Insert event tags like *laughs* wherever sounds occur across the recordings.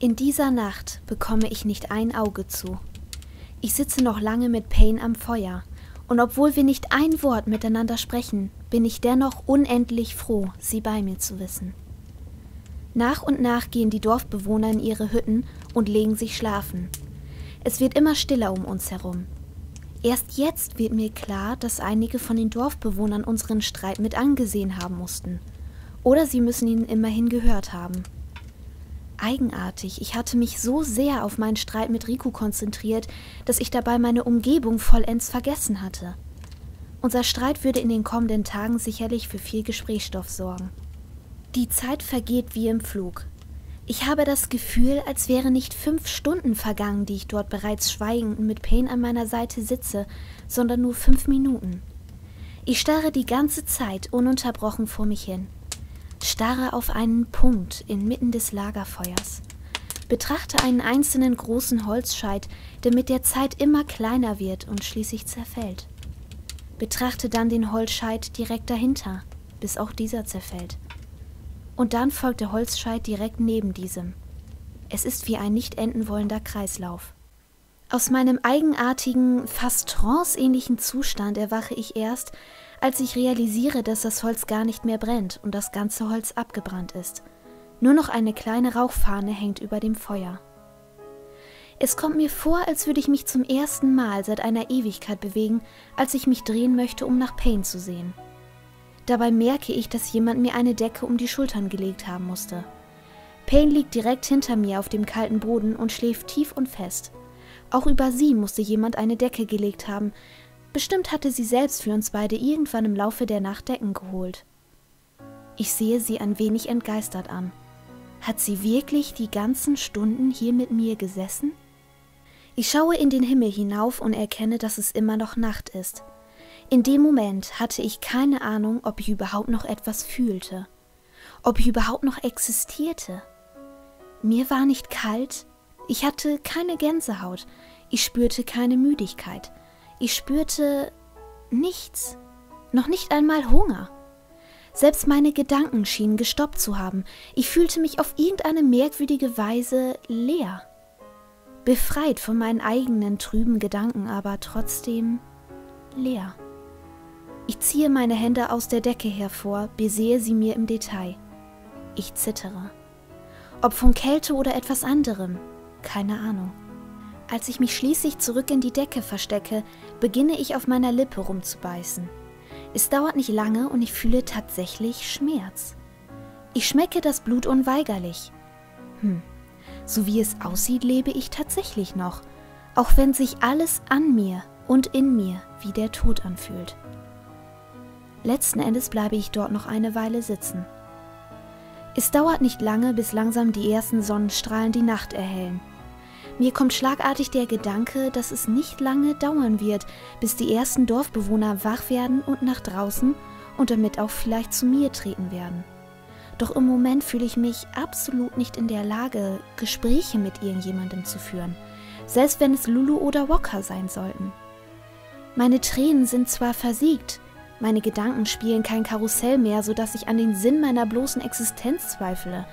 In dieser Nacht bekomme ich nicht ein Auge zu. Ich sitze noch lange mit Payne am Feuer, und obwohl wir nicht ein Wort miteinander sprechen, bin ich dennoch unendlich froh, sie bei mir zu wissen. Nach und nach gehen die Dorfbewohner in ihre Hütten und legen sich schlafen. Es wird immer stiller um uns herum. Erst jetzt wird mir klar, dass einige von den Dorfbewohnern unseren Streit mit angesehen haben mussten. Oder sie müssen ihn immerhin gehört haben. Eigenartig, ich hatte mich so sehr auf meinen Streit mit Riku konzentriert, dass ich dabei meine Umgebung vollends vergessen hatte. Unser Streit würde in den kommenden Tagen sicherlich für viel Gesprächsstoff sorgen. Die Zeit vergeht wie im Flug. Ich habe das Gefühl, als wären nicht fünf Stunden vergangen, die ich dort bereits schweigend mit Payne an meiner Seite sitze, sondern nur fünf Minuten. Ich starre die ganze Zeit ununterbrochen vor mich hin starre auf einen Punkt inmitten des Lagerfeuers, betrachte einen einzelnen großen Holzscheit, der mit der Zeit immer kleiner wird und schließlich zerfällt. Betrachte dann den Holzscheit direkt dahinter, bis auch dieser zerfällt. Und dann folgt der Holzscheit direkt neben diesem. Es ist wie ein nicht enden wollender Kreislauf. Aus meinem eigenartigen, fast tranceähnlichen Zustand erwache ich erst, als ich realisiere, dass das Holz gar nicht mehr brennt und das ganze Holz abgebrannt ist. Nur noch eine kleine Rauchfahne hängt über dem Feuer. Es kommt mir vor, als würde ich mich zum ersten Mal seit einer Ewigkeit bewegen, als ich mich drehen möchte, um nach Payne zu sehen. Dabei merke ich, dass jemand mir eine Decke um die Schultern gelegt haben musste. Payne liegt direkt hinter mir auf dem kalten Boden und schläft tief und fest. Auch über sie musste jemand eine Decke gelegt haben, Bestimmt hatte sie selbst für uns beide irgendwann im Laufe der Nacht Decken geholt. Ich sehe sie ein wenig entgeistert an. Hat sie wirklich die ganzen Stunden hier mit mir gesessen? Ich schaue in den Himmel hinauf und erkenne, dass es immer noch Nacht ist. In dem Moment hatte ich keine Ahnung, ob ich überhaupt noch etwas fühlte, ob ich überhaupt noch existierte. Mir war nicht kalt, ich hatte keine Gänsehaut, ich spürte keine Müdigkeit, ich spürte nichts, noch nicht einmal Hunger. Selbst meine Gedanken schienen gestoppt zu haben. Ich fühlte mich auf irgendeine merkwürdige Weise leer. Befreit von meinen eigenen trüben Gedanken, aber trotzdem leer. Ich ziehe meine Hände aus der Decke hervor, besehe sie mir im Detail. Ich zittere. Ob von Kälte oder etwas anderem, keine Ahnung. Als ich mich schließlich zurück in die Decke verstecke, beginne ich auf meiner Lippe rumzubeißen. Es dauert nicht lange und ich fühle tatsächlich Schmerz. Ich schmecke das Blut unweigerlich. Hm, so wie es aussieht, lebe ich tatsächlich noch, auch wenn sich alles an mir und in mir wie der Tod anfühlt. Letzten Endes bleibe ich dort noch eine Weile sitzen. Es dauert nicht lange, bis langsam die ersten Sonnenstrahlen die Nacht erhellen. Mir kommt schlagartig der Gedanke, dass es nicht lange dauern wird, bis die ersten Dorfbewohner wach werden und nach draußen und damit auch vielleicht zu mir treten werden. Doch im Moment fühle ich mich absolut nicht in der Lage, Gespräche mit irgendjemandem zu führen, selbst wenn es Lulu oder Walker sein sollten. Meine Tränen sind zwar versiegt, meine Gedanken spielen kein Karussell mehr, sodass ich an den Sinn meiner bloßen Existenz zweifle.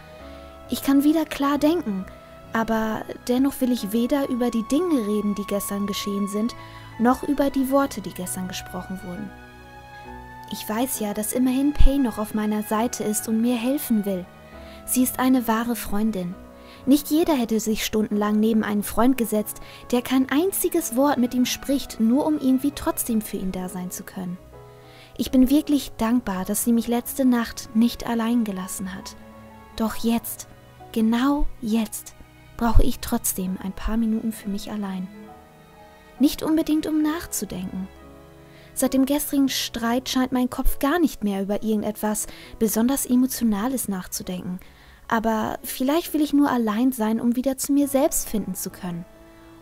Ich kann wieder klar denken, aber dennoch will ich weder über die Dinge reden, die gestern geschehen sind, noch über die Worte, die gestern gesprochen wurden. Ich weiß ja, dass immerhin Pay noch auf meiner Seite ist und mir helfen will. Sie ist eine wahre Freundin. Nicht jeder hätte sich stundenlang neben einen Freund gesetzt, der kein einziges Wort mit ihm spricht, nur um irgendwie trotzdem für ihn da sein zu können. Ich bin wirklich dankbar, dass sie mich letzte Nacht nicht allein gelassen hat. Doch jetzt, genau jetzt, brauche ich trotzdem ein paar Minuten für mich allein. Nicht unbedingt um nachzudenken. Seit dem gestrigen Streit scheint mein Kopf gar nicht mehr über irgendetwas besonders Emotionales nachzudenken. Aber vielleicht will ich nur allein sein, um wieder zu mir selbst finden zu können.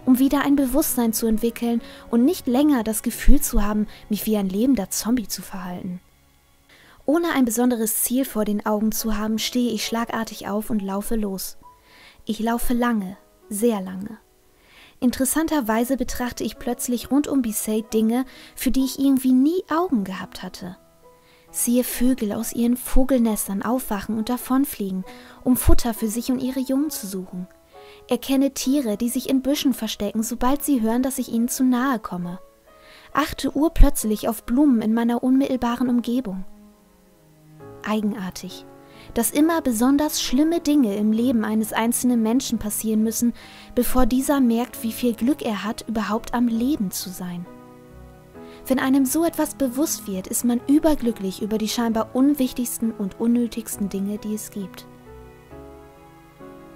Um wieder ein Bewusstsein zu entwickeln und nicht länger das Gefühl zu haben, mich wie ein lebender Zombie zu verhalten. Ohne ein besonderes Ziel vor den Augen zu haben, stehe ich schlagartig auf und laufe los. Ich laufe lange, sehr lange. Interessanterweise betrachte ich plötzlich rund um Bisset Dinge, für die ich irgendwie nie Augen gehabt hatte. Siehe Vögel aus ihren Vogelnestern aufwachen und davonfliegen, um Futter für sich und ihre Jungen zu suchen. Erkenne Tiere, die sich in Büschen verstecken, sobald sie hören, dass ich ihnen zu nahe komme. Achte urplötzlich auf Blumen in meiner unmittelbaren Umgebung. Eigenartig, dass immer besonders schlimme Dinge im Leben eines einzelnen Menschen passieren müssen, bevor dieser merkt, wie viel Glück er hat, überhaupt am Leben zu sein. Wenn einem so etwas bewusst wird, ist man überglücklich über die scheinbar unwichtigsten und unnötigsten Dinge, die es gibt.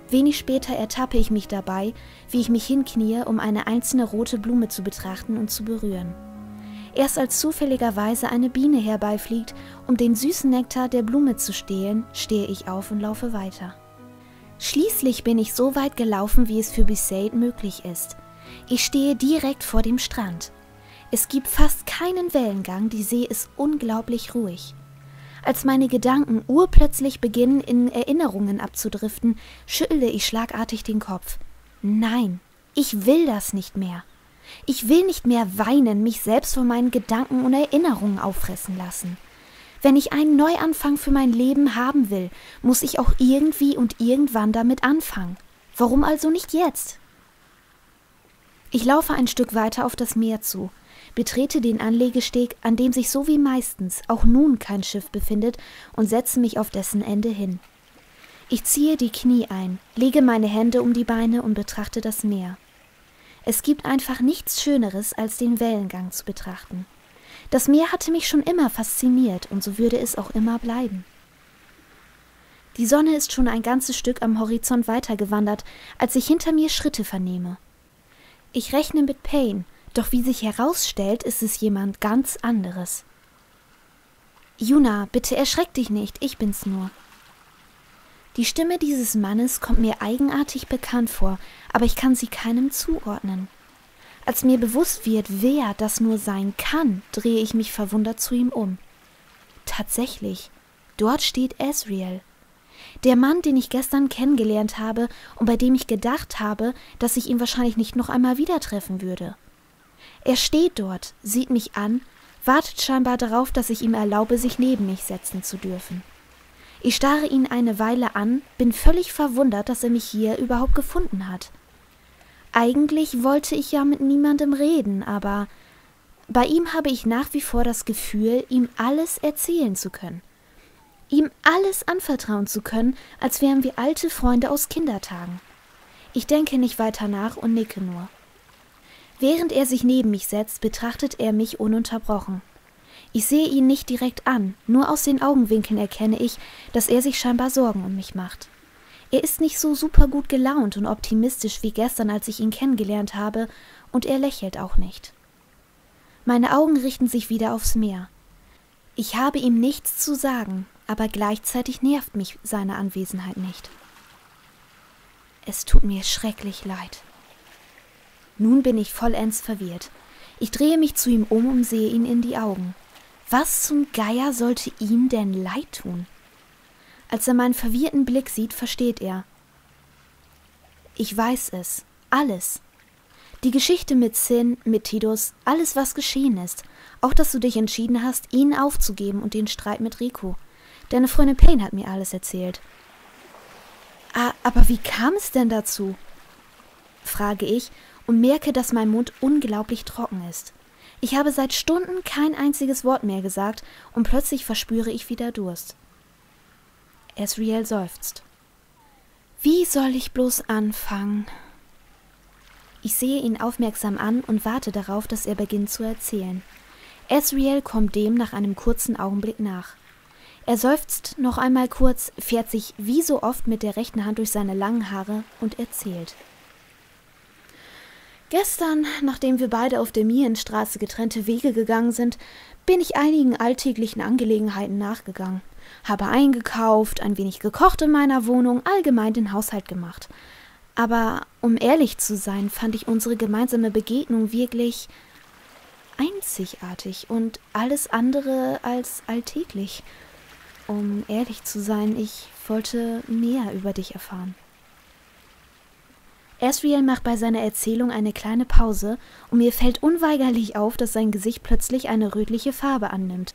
Wenig später ertappe ich mich dabei, wie ich mich hinknie, um eine einzelne rote Blume zu betrachten und zu berühren. Erst als zufälligerweise eine Biene herbeifliegt, um den süßen Nektar der Blume zu stehlen, stehe ich auf und laufe weiter. Schließlich bin ich so weit gelaufen, wie es für Besaid möglich ist. Ich stehe direkt vor dem Strand. Es gibt fast keinen Wellengang, die See ist unglaublich ruhig. Als meine Gedanken urplötzlich beginnen, in Erinnerungen abzudriften, schüttle ich schlagartig den Kopf. Nein, ich will das nicht mehr. Ich will nicht mehr weinen, mich selbst von meinen Gedanken und Erinnerungen auffressen lassen. Wenn ich einen Neuanfang für mein Leben haben will, muss ich auch irgendwie und irgendwann damit anfangen. Warum also nicht jetzt? Ich laufe ein Stück weiter auf das Meer zu betrete den Anlegesteg, an dem sich so wie meistens auch nun kein Schiff befindet, und setze mich auf dessen Ende hin. Ich ziehe die Knie ein, lege meine Hände um die Beine und betrachte das Meer. Es gibt einfach nichts Schöneres, als den Wellengang zu betrachten. Das Meer hatte mich schon immer fasziniert und so würde es auch immer bleiben. Die Sonne ist schon ein ganzes Stück am Horizont weitergewandert, als ich hinter mir Schritte vernehme. Ich rechne mit Payne, doch wie sich herausstellt, ist es jemand ganz anderes. Juna, bitte erschreck dich nicht, ich bin's nur. Die Stimme dieses Mannes kommt mir eigenartig bekannt vor, aber ich kann sie keinem zuordnen. Als mir bewusst wird, wer das nur sein kann, drehe ich mich verwundert zu ihm um. Tatsächlich, dort steht Asriel. Der Mann, den ich gestern kennengelernt habe und bei dem ich gedacht habe, dass ich ihn wahrscheinlich nicht noch einmal wieder treffen würde. Er steht dort, sieht mich an, wartet scheinbar darauf, dass ich ihm erlaube, sich neben mich setzen zu dürfen. Ich starre ihn eine Weile an, bin völlig verwundert, dass er mich hier überhaupt gefunden hat. Eigentlich wollte ich ja mit niemandem reden, aber bei ihm habe ich nach wie vor das Gefühl, ihm alles erzählen zu können. Ihm alles anvertrauen zu können, als wären wir alte Freunde aus Kindertagen. Ich denke nicht weiter nach und nicke nur. Während er sich neben mich setzt, betrachtet er mich ununterbrochen. Ich sehe ihn nicht direkt an, nur aus den Augenwinkeln erkenne ich, dass er sich scheinbar Sorgen um mich macht. Er ist nicht so super gut gelaunt und optimistisch wie gestern, als ich ihn kennengelernt habe, und er lächelt auch nicht. Meine Augen richten sich wieder aufs Meer. Ich habe ihm nichts zu sagen, aber gleichzeitig nervt mich seine Anwesenheit nicht. Es tut mir schrecklich leid. Nun bin ich vollends verwirrt. Ich drehe mich zu ihm um und sehe ihn in die Augen. Was zum Geier sollte ihm denn leid tun? Als er meinen verwirrten Blick sieht, versteht er. Ich weiß es, alles. Die Geschichte mit Sin, mit Tidus, alles, was geschehen ist. Auch, dass du dich entschieden hast, ihn aufzugeben und den Streit mit Rico. Deine Freundin Payne hat mir alles erzählt. Ah, aber wie kam es denn dazu? frage ich und merke, dass mein Mund unglaublich trocken ist. Ich habe seit Stunden kein einziges Wort mehr gesagt und plötzlich verspüre ich wieder Durst. Esriel seufzt. Wie soll ich bloß anfangen? Ich sehe ihn aufmerksam an und warte darauf, dass er beginnt zu erzählen. Esriel kommt dem nach einem kurzen Augenblick nach. Er seufzt noch einmal kurz, fährt sich wie so oft mit der rechten Hand durch seine langen Haare und erzählt. Gestern, nachdem wir beide auf der Mienstraße getrennte Wege gegangen sind, bin ich einigen alltäglichen Angelegenheiten nachgegangen, habe eingekauft, ein wenig gekocht in meiner Wohnung, allgemein den Haushalt gemacht. Aber um ehrlich zu sein, fand ich unsere gemeinsame Begegnung wirklich einzigartig und alles andere als alltäglich. Um ehrlich zu sein, ich wollte mehr über dich erfahren. Asriel macht bei seiner Erzählung eine kleine Pause und mir fällt unweigerlich auf, dass sein Gesicht plötzlich eine rötliche Farbe annimmt.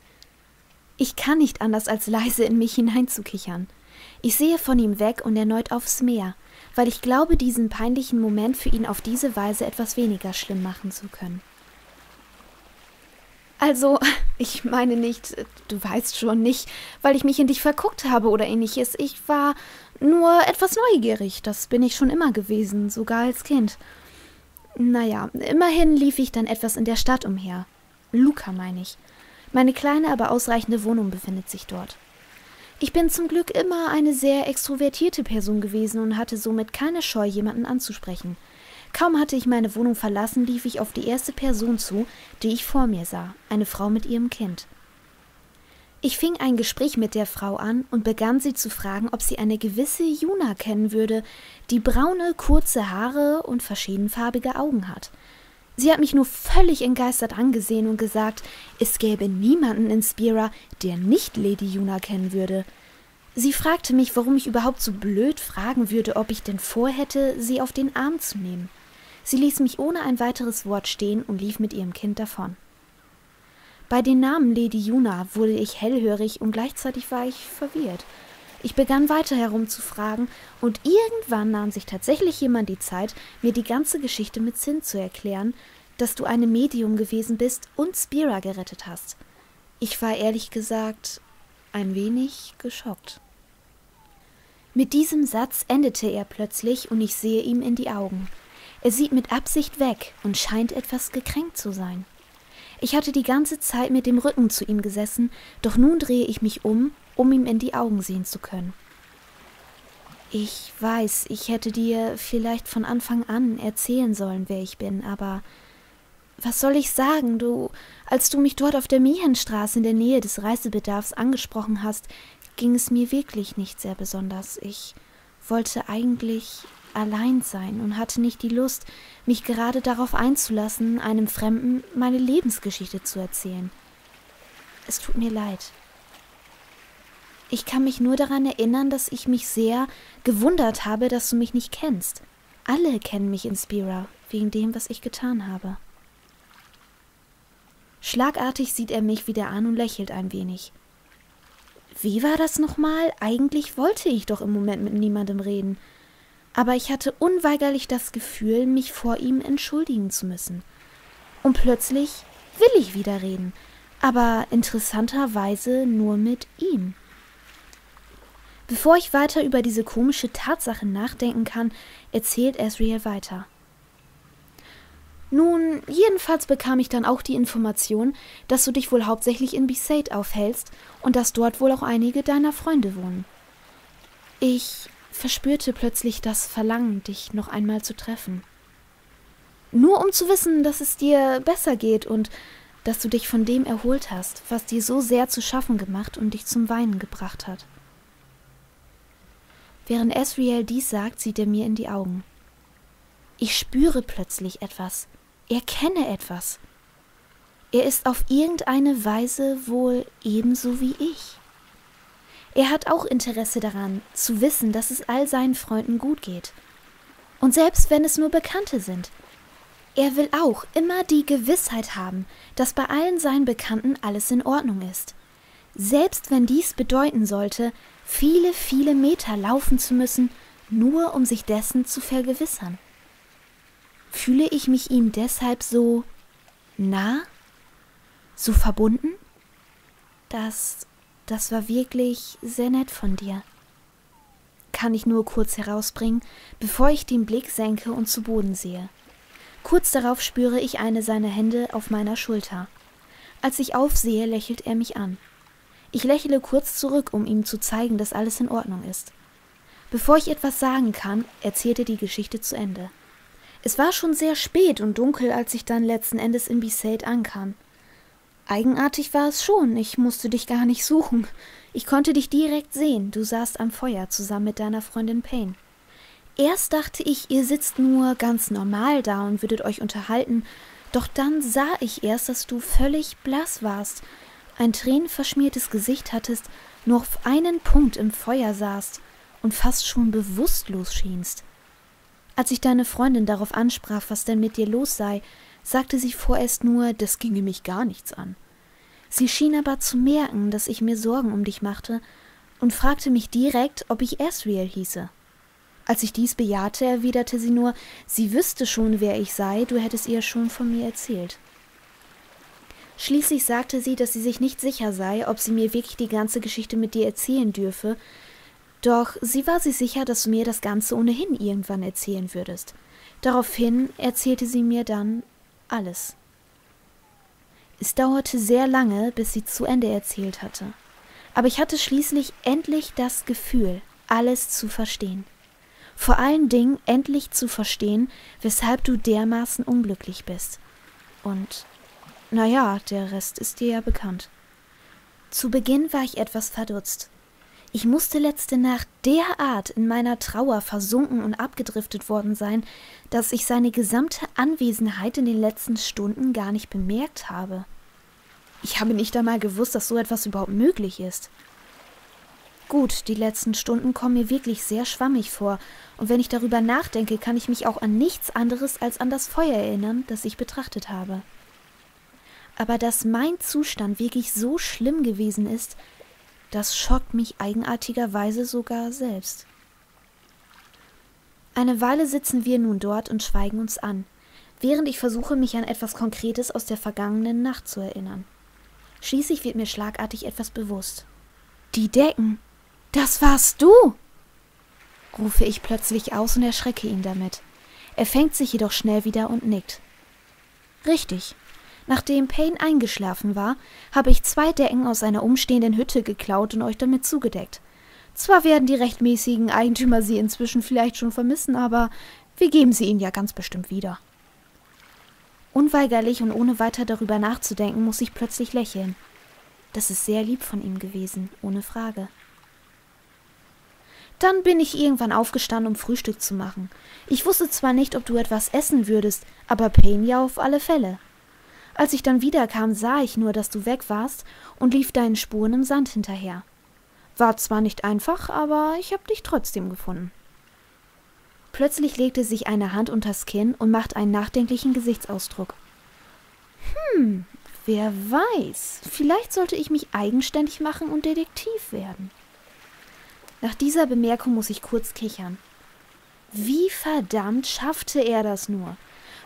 Ich kann nicht anders als leise in mich hineinzukichern. Ich sehe von ihm weg und erneut aufs Meer, weil ich glaube, diesen peinlichen Moment für ihn auf diese Weise etwas weniger schlimm machen zu können. Also, *laughs* ich meine nicht, du weißt schon nicht, weil ich mich in dich verguckt habe oder ähnliches. Ich war nur etwas neugierig, das bin ich schon immer gewesen, sogar als Kind. Naja, immerhin lief ich dann etwas in der Stadt umher. Luca meine ich. Meine kleine, aber ausreichende Wohnung befindet sich dort. Ich bin zum Glück immer eine sehr extrovertierte Person gewesen und hatte somit keine Scheu, jemanden anzusprechen. Kaum hatte ich meine Wohnung verlassen, lief ich auf die erste Person zu, die ich vor mir sah, eine Frau mit ihrem Kind. Ich fing ein Gespräch mit der Frau an und begann sie zu fragen, ob sie eine gewisse Juna kennen würde, die braune, kurze Haare und verschiedenfarbige Augen hat. Sie hat mich nur völlig entgeistert angesehen und gesagt, es gäbe niemanden in Spira, der nicht Lady Juna kennen würde. Sie fragte mich, warum ich überhaupt so blöd fragen würde, ob ich denn vorhätte, sie auf den Arm zu nehmen. Sie ließ mich ohne ein weiteres Wort stehen und lief mit ihrem Kind davon. Bei den Namen Lady Juna wurde ich hellhörig und gleichzeitig war ich verwirrt. Ich begann weiter herumzufragen, und irgendwann nahm sich tatsächlich jemand die Zeit, mir die ganze Geschichte mit Sinn zu erklären, dass du eine Medium gewesen bist und Spira gerettet hast. Ich war ehrlich gesagt ein wenig geschockt. Mit diesem Satz endete er plötzlich und ich sehe ihm in die Augen. Er sieht mit Absicht weg und scheint etwas gekränkt zu sein. Ich hatte die ganze Zeit mit dem Rücken zu ihm gesessen, doch nun drehe ich mich um, um ihm in die Augen sehen zu können. Ich weiß, ich hätte dir vielleicht von Anfang an erzählen sollen, wer ich bin, aber was soll ich sagen, du, als du mich dort auf der Mihenstraße in der Nähe des Reisebedarfs angesprochen hast, ging es mir wirklich nicht sehr besonders. Ich wollte eigentlich allein sein und hatte nicht die Lust, mich gerade darauf einzulassen, einem Fremden meine Lebensgeschichte zu erzählen. Es tut mir leid. Ich kann mich nur daran erinnern, dass ich mich sehr gewundert habe, dass du mich nicht kennst. Alle kennen mich in Spira, wegen dem, was ich getan habe. Schlagartig sieht er mich wieder an und lächelt ein wenig. Wie war das nochmal? Eigentlich wollte ich doch im Moment mit niemandem reden aber ich hatte unweigerlich das Gefühl, mich vor ihm entschuldigen zu müssen. Und plötzlich will ich wieder reden, aber interessanterweise nur mit ihm. Bevor ich weiter über diese komische Tatsache nachdenken kann, erzählt Asriel weiter. Nun, jedenfalls bekam ich dann auch die Information, dass du dich wohl hauptsächlich in Besaid aufhältst und dass dort wohl auch einige deiner Freunde wohnen. Ich verspürte plötzlich das Verlangen, dich noch einmal zu treffen. Nur um zu wissen, dass es dir besser geht und dass du dich von dem erholt hast, was dir so sehr zu schaffen gemacht und dich zum Weinen gebracht hat. Während Esriel dies sagt, sieht er mir in die Augen. Ich spüre plötzlich etwas, erkenne etwas. Er ist auf irgendeine Weise wohl ebenso wie ich. Er hat auch Interesse daran, zu wissen, dass es all seinen Freunden gut geht. Und selbst wenn es nur Bekannte sind. Er will auch immer die Gewissheit haben, dass bei allen seinen Bekannten alles in Ordnung ist. Selbst wenn dies bedeuten sollte, viele, viele Meter laufen zu müssen, nur um sich dessen zu vergewissern. Fühle ich mich ihm deshalb so nah, so verbunden? Das das war wirklich sehr nett von dir. Kann ich nur kurz herausbringen, bevor ich den Blick senke und zu Boden sehe. Kurz darauf spüre ich eine seiner Hände auf meiner Schulter. Als ich aufsehe, lächelt er mich an. Ich lächle kurz zurück, um ihm zu zeigen, dass alles in Ordnung ist. Bevor ich etwas sagen kann, erzählt er die Geschichte zu Ende. Es war schon sehr spät und dunkel, als ich dann letzten Endes in Besaid ankam. Eigenartig war es schon, ich musste dich gar nicht suchen. Ich konnte dich direkt sehen, du saßt am Feuer zusammen mit deiner Freundin Payne. Erst dachte ich, ihr sitzt nur ganz normal da und würdet euch unterhalten, doch dann sah ich erst, dass du völlig blass warst, ein tränenverschmiertes Gesicht hattest, nur auf einen Punkt im Feuer saßt und fast schon bewusstlos schienst. Als ich deine Freundin darauf ansprach, was denn mit dir los sei, sagte sie vorerst nur, das ginge mich gar nichts an. Sie schien aber zu merken, dass ich mir Sorgen um dich machte, und fragte mich direkt, ob ich Asriel hieße. Als ich dies bejahte, erwiderte sie nur, sie wüsste schon, wer ich sei, du hättest ihr schon von mir erzählt. Schließlich sagte sie, dass sie sich nicht sicher sei, ob sie mir wirklich die ganze Geschichte mit dir erzählen dürfe, doch sie war sich sicher, dass du mir das Ganze ohnehin irgendwann erzählen würdest. Daraufhin erzählte sie mir dann alles. Es dauerte sehr lange, bis sie zu Ende erzählt hatte, aber ich hatte schließlich endlich das Gefühl, alles zu verstehen. Vor allen Dingen endlich zu verstehen, weshalb du dermaßen unglücklich bist. Und, naja, der Rest ist dir ja bekannt. Zu Beginn war ich etwas verdutzt. Ich musste letzte Nacht derart in meiner Trauer versunken und abgedriftet worden sein, dass ich seine gesamte Anwesenheit in den letzten Stunden gar nicht bemerkt habe. Ich habe nicht einmal gewusst, dass so etwas überhaupt möglich ist. Gut, die letzten Stunden kommen mir wirklich sehr schwammig vor, und wenn ich darüber nachdenke, kann ich mich auch an nichts anderes als an das Feuer erinnern, das ich betrachtet habe. Aber dass mein Zustand wirklich so schlimm gewesen ist, das schockt mich eigenartigerweise sogar selbst. Eine Weile sitzen wir nun dort und schweigen uns an, während ich versuche, mich an etwas Konkretes aus der vergangenen Nacht zu erinnern. Schließlich wird mir schlagartig etwas bewusst. Die Decken, das warst du! rufe ich plötzlich aus und erschrecke ihn damit. Er fängt sich jedoch schnell wieder und nickt. Richtig. Nachdem Payne eingeschlafen war, habe ich zwei Decken aus einer umstehenden Hütte geklaut und euch damit zugedeckt. Zwar werden die rechtmäßigen Eigentümer sie inzwischen vielleicht schon vermissen, aber wir geben sie ihnen ja ganz bestimmt wieder. Unweigerlich und ohne weiter darüber nachzudenken, muss ich plötzlich lächeln. Das ist sehr lieb von ihm gewesen, ohne Frage. Dann bin ich irgendwann aufgestanden, um Frühstück zu machen. Ich wusste zwar nicht, ob du etwas essen würdest, aber Payne ja auf alle Fälle. Als ich dann wiederkam, sah ich nur, dass du weg warst und lief deinen Spuren im Sand hinterher. War zwar nicht einfach, aber ich hab dich trotzdem gefunden. Plötzlich legte sich eine Hand unters Kinn und machte einen nachdenklichen Gesichtsausdruck. Hm, wer weiß, vielleicht sollte ich mich eigenständig machen und Detektiv werden. Nach dieser Bemerkung muss ich kurz kichern. Wie verdammt schaffte er das nur?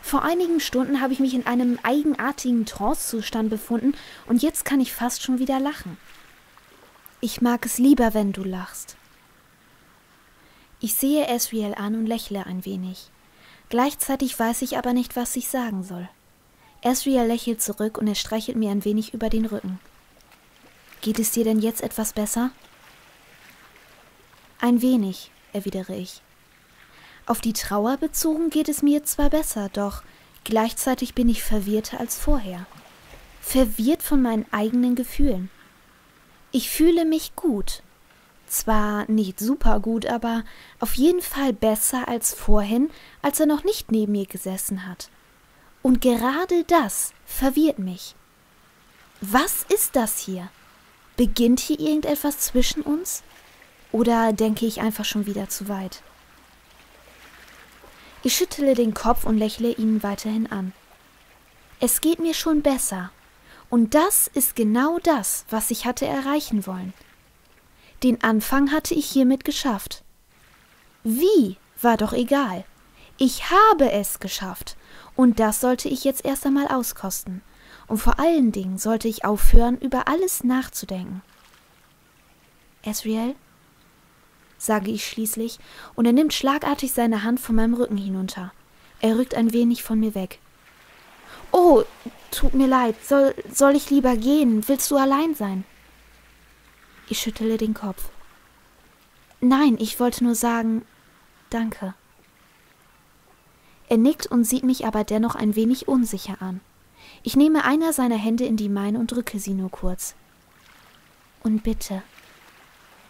Vor einigen Stunden habe ich mich in einem eigenartigen Trancezustand befunden und jetzt kann ich fast schon wieder lachen. Ich mag es lieber, wenn du lachst. Ich sehe Esriel an und lächle ein wenig. Gleichzeitig weiß ich aber nicht, was ich sagen soll. Esriel lächelt zurück und er streichelt mir ein wenig über den Rücken. Geht es dir denn jetzt etwas besser? Ein wenig, erwidere ich. Auf die Trauer bezogen geht es mir zwar besser, doch gleichzeitig bin ich verwirrter als vorher. Verwirrt von meinen eigenen Gefühlen. Ich fühle mich gut. Zwar nicht super gut, aber auf jeden Fall besser als vorhin, als er noch nicht neben mir gesessen hat. Und gerade das verwirrt mich. Was ist das hier? Beginnt hier irgendetwas zwischen uns? Oder denke ich einfach schon wieder zu weit? Ich schüttele den Kopf und lächle ihn weiterhin an. Es geht mir schon besser. Und das ist genau das, was ich hatte erreichen wollen. Den Anfang hatte ich hiermit geschafft. Wie war doch egal. Ich habe es geschafft. Und das sollte ich jetzt erst einmal auskosten. Und vor allen Dingen sollte ich aufhören, über alles nachzudenken. Esriel, sage ich schließlich, und er nimmt schlagartig seine Hand von meinem Rücken hinunter. Er rückt ein wenig von mir weg. Oh, tut mir leid, soll, soll ich lieber gehen? Willst du allein sein? Ich schüttele den Kopf. Nein, ich wollte nur sagen, danke. Er nickt und sieht mich aber dennoch ein wenig unsicher an. Ich nehme einer seiner Hände in die meine und drücke sie nur kurz. Und bitte,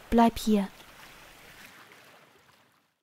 bleib hier.